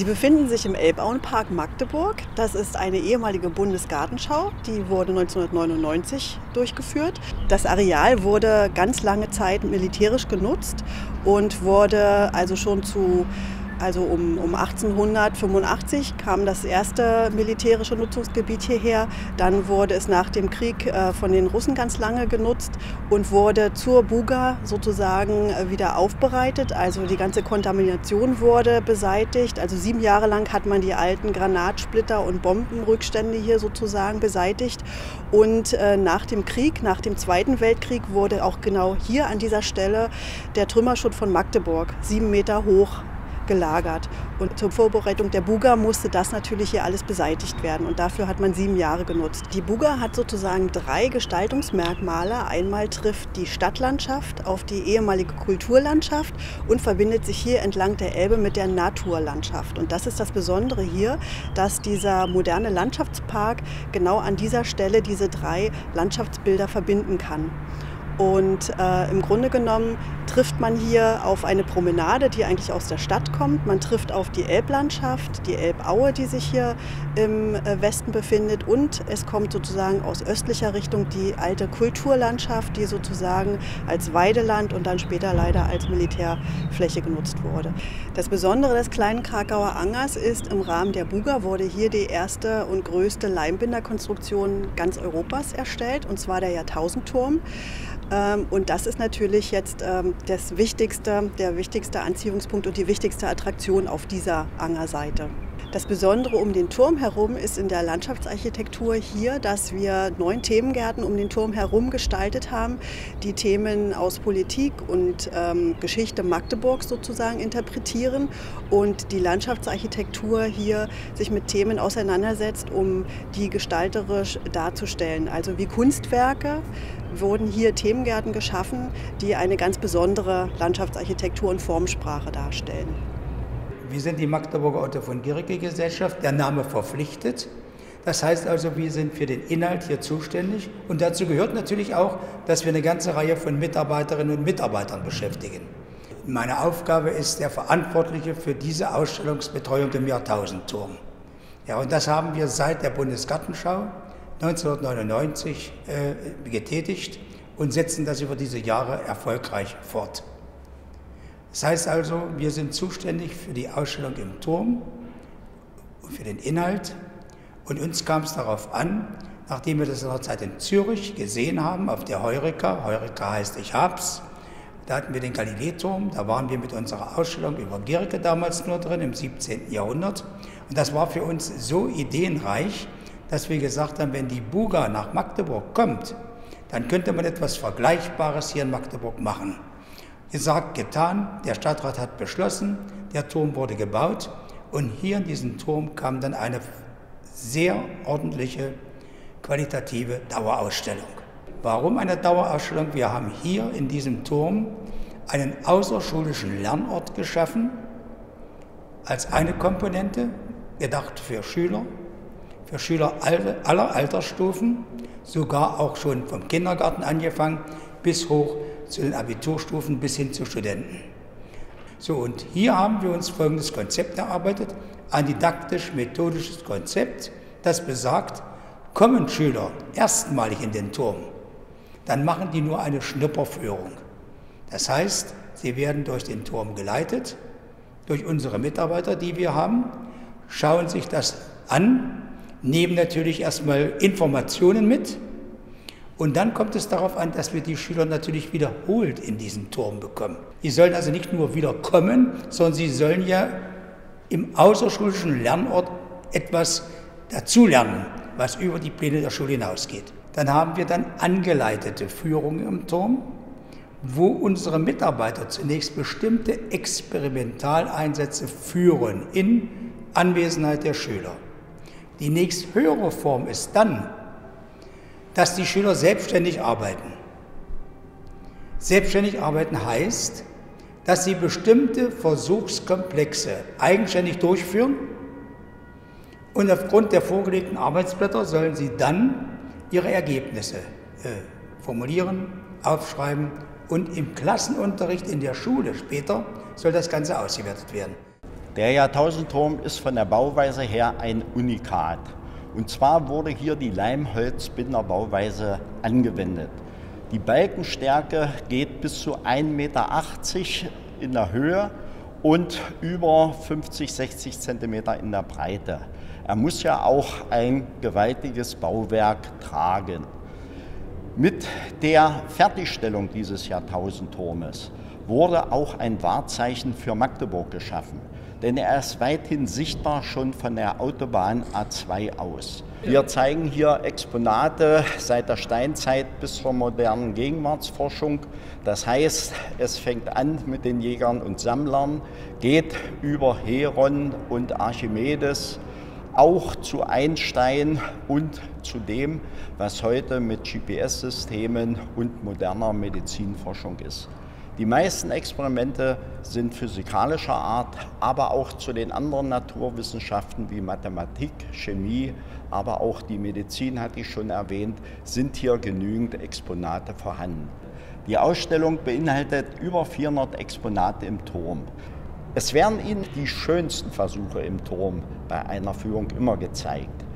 Sie befinden sich im Elbauenpark Magdeburg. Das ist eine ehemalige Bundesgartenschau, die wurde 1999 durchgeführt. Das Areal wurde ganz lange Zeit militärisch genutzt und wurde also schon zu also um, um 1885 kam das erste militärische Nutzungsgebiet hierher. Dann wurde es nach dem Krieg äh, von den Russen ganz lange genutzt und wurde zur Buga sozusagen äh, wieder aufbereitet. Also die ganze Kontamination wurde beseitigt. Also sieben Jahre lang hat man die alten Granatsplitter und Bombenrückstände hier sozusagen beseitigt. Und äh, nach dem Krieg, nach dem Zweiten Weltkrieg, wurde auch genau hier an dieser Stelle der Trümmerschutt von Magdeburg, sieben Meter hoch, gelagert. Und zur Vorbereitung der Buga musste das natürlich hier alles beseitigt werden. Und dafür hat man sieben Jahre genutzt. Die Buga hat sozusagen drei Gestaltungsmerkmale. Einmal trifft die Stadtlandschaft auf die ehemalige Kulturlandschaft und verbindet sich hier entlang der Elbe mit der Naturlandschaft. Und das ist das Besondere hier, dass dieser moderne Landschaftspark genau an dieser Stelle diese drei Landschaftsbilder verbinden kann. Und äh, im Grunde genommen trifft man hier auf eine Promenade, die eigentlich aus der Stadt kommt. Man trifft auf die Elblandschaft, die Elbaue, die sich hier im äh, Westen befindet. Und es kommt sozusagen aus östlicher Richtung die alte Kulturlandschaft, die sozusagen als Weideland und dann später leider als Militärfläche genutzt wurde. Das Besondere des kleinen Krakauer Angers ist, im Rahmen der Buga wurde hier die erste und größte Leimbinderkonstruktion ganz Europas erstellt, und zwar der Jahrtausendturm. Ähm, und das ist natürlich jetzt ähm, das wichtigste, der wichtigste Anziehungspunkt und die wichtigste Attraktion auf dieser Angerseite. Das Besondere um den Turm herum ist in der Landschaftsarchitektur hier, dass wir neun Themengärten um den Turm herum gestaltet haben, die Themen aus Politik und ähm, Geschichte Magdeburgs sozusagen interpretieren und die Landschaftsarchitektur hier sich mit Themen auseinandersetzt, um die gestalterisch darzustellen. Also wie Kunstwerke wurden hier Themengärten geschaffen, die eine ganz besondere Landschaftsarchitektur und Formsprache darstellen. Wir sind die Magdeburger Otto von Guericke Gesellschaft, der Name verpflichtet. Das heißt also, wir sind für den Inhalt hier zuständig und dazu gehört natürlich auch, dass wir eine ganze Reihe von Mitarbeiterinnen und Mitarbeitern beschäftigen. Meine Aufgabe ist der Verantwortliche für diese Ausstellungsbetreuung im Jahrtausendturm. Ja, und das haben wir seit der Bundesgartenschau 1999 äh, getätigt und setzen das über diese Jahre erfolgreich fort. Das heißt also, wir sind zuständig für die Ausstellung im Turm und für den Inhalt. Und uns kam es darauf an, nachdem wir das in der Zeit in Zürich gesehen haben, auf der Heureka, Heureka heißt ich hab's, da hatten wir den Galileturm, da waren wir mit unserer Ausstellung über Gerke damals nur drin, im 17. Jahrhundert. Und das war für uns so ideenreich, dass wir gesagt haben, wenn die Buga nach Magdeburg kommt, dann könnte man etwas Vergleichbares hier in Magdeburg machen. Gesagt, getan, der Stadtrat hat beschlossen, der Turm wurde gebaut und hier in diesem Turm kam dann eine sehr ordentliche, qualitative Dauerausstellung. Warum eine Dauerausstellung? Wir haben hier in diesem Turm einen außerschulischen Lernort geschaffen, als eine Komponente, gedacht für Schüler, für Schüler aller Altersstufen, sogar auch schon vom Kindergarten angefangen bis hoch zu den Abiturstufen bis hin zu Studenten. So, und hier haben wir uns folgendes Konzept erarbeitet, ein didaktisch-methodisches Konzept, das besagt, kommen Schüler erstmalig in den Turm, dann machen die nur eine Schnupperführung. Das heißt, sie werden durch den Turm geleitet, durch unsere Mitarbeiter, die wir haben, schauen sich das an, nehmen natürlich erstmal Informationen mit, und dann kommt es darauf an, dass wir die Schüler natürlich wiederholt in diesen Turm bekommen. Die sollen also nicht nur wieder kommen, sondern sie sollen ja im außerschulischen Lernort etwas dazulernen, was über die Pläne der Schule hinausgeht. Dann haben wir dann angeleitete Führungen im Turm, wo unsere Mitarbeiter zunächst bestimmte Experimentaleinsätze führen in Anwesenheit der Schüler. Die nächst höhere Form ist dann, dass die Schüler selbstständig arbeiten. Selbstständig arbeiten heißt, dass sie bestimmte Versuchskomplexe eigenständig durchführen und aufgrund der vorgelegten Arbeitsblätter sollen sie dann ihre Ergebnisse äh, formulieren, aufschreiben und im Klassenunterricht in der Schule später soll das Ganze ausgewertet werden. Der Jahrtausendturm ist von der Bauweise her ein Unikat. Und zwar wurde hier die Leimholzbinderbauweise angewendet. Die Balkenstärke geht bis zu 1,80 Meter in der Höhe und über 50, 60 Zentimeter in der Breite. Er muss ja auch ein gewaltiges Bauwerk tragen. Mit der Fertigstellung dieses Jahrtausendturmes wurde auch ein Wahrzeichen für Magdeburg geschaffen denn er ist weithin sichtbar schon von der Autobahn A2 aus. Wir zeigen hier Exponate seit der Steinzeit bis zur modernen Gegenwartsforschung. Das heißt, es fängt an mit den Jägern und Sammlern, geht über Heron und Archimedes, auch zu Einstein und zu dem, was heute mit GPS-Systemen und moderner Medizinforschung ist. Die meisten Experimente sind physikalischer Art, aber auch zu den anderen Naturwissenschaften wie Mathematik, Chemie, aber auch die Medizin hatte ich schon erwähnt, sind hier genügend Exponate vorhanden. Die Ausstellung beinhaltet über 400 Exponate im Turm. Es werden Ihnen die schönsten Versuche im Turm bei einer Führung immer gezeigt.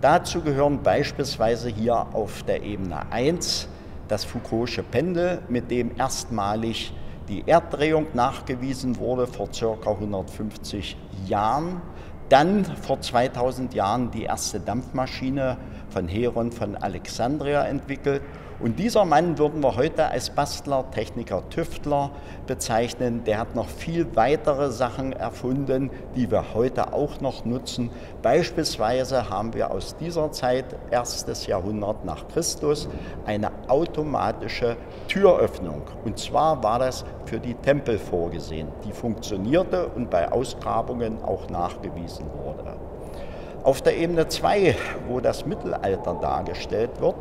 Dazu gehören beispielsweise hier auf der Ebene 1 das Foucault'sche Pendel, mit dem erstmalig die Erddrehung nachgewiesen wurde vor ca. 150 Jahren. Dann vor 2000 Jahren die erste Dampfmaschine von Heron von Alexandria entwickelt und dieser Mann würden wir heute als Bastler, Techniker, Tüftler bezeichnen. Der hat noch viel weitere Sachen erfunden, die wir heute auch noch nutzen. Beispielsweise haben wir aus dieser Zeit, erstes Jahrhundert nach Christus, eine automatische Türöffnung. Und zwar war das für die Tempel vorgesehen. Die funktionierte und bei Ausgrabungen auch nachgewiesen wurde. Auf der Ebene 2, wo das Mittelalter dargestellt wird,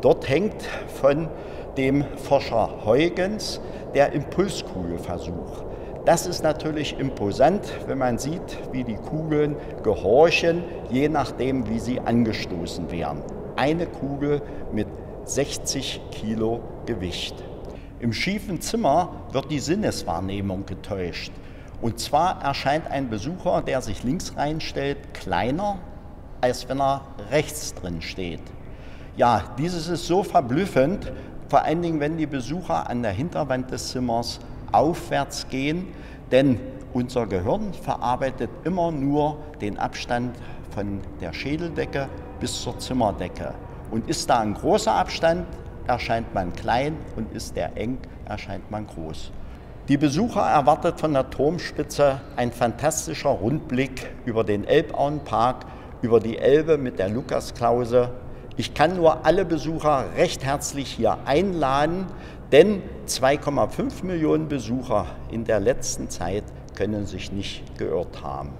dort hängt von dem Forscher Huygens der Impulskugelversuch. Das ist natürlich imposant, wenn man sieht, wie die Kugeln gehorchen, je nachdem, wie sie angestoßen werden. Eine Kugel mit 60 Kilo Gewicht. Im schiefen Zimmer wird die Sinneswahrnehmung getäuscht. Und zwar erscheint ein Besucher, der sich links reinstellt, kleiner als wenn er rechts drin steht. Ja, dieses ist so verblüffend, vor allen Dingen, wenn die Besucher an der Hinterwand des Zimmers aufwärts gehen, denn unser Gehirn verarbeitet immer nur den Abstand von der Schädeldecke bis zur Zimmerdecke. Und ist da ein großer Abstand, erscheint man klein und ist der eng, erscheint man groß. Die Besucher erwartet von der Turmspitze ein fantastischer Rundblick über den Elbauenpark über die Elbe mit der Lukasklause. Ich kann nur alle Besucher recht herzlich hier einladen, denn 2,5 Millionen Besucher in der letzten Zeit können sich nicht geirrt haben.